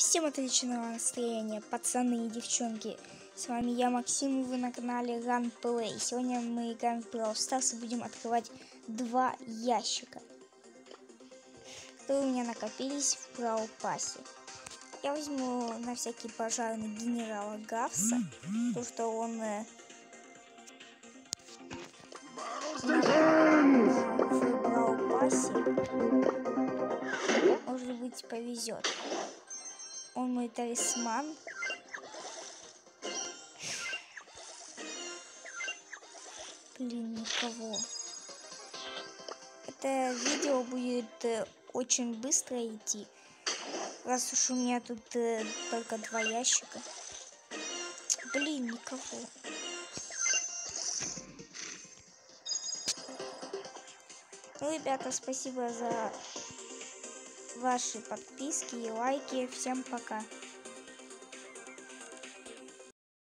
Всем отличного настроения, пацаны и девчонки. С вами я, Максим, и вы на канале Gunplay. Сегодня мы играем в Brawl Stars и будем открывать два ящика, которые у меня накопились в Brawl Пассе. Я возьму на всякий пожарный генерала Гавса, потому что он э, в Brawl Пассе. Может быть, повезет. Он мой талисман. Блин, никого. Это видео будет э, очень быстро идти. Раз уж у меня тут э, только два ящика. Блин, никого. Ну, ребята, спасибо за ваши подписки и лайки. Всем пока.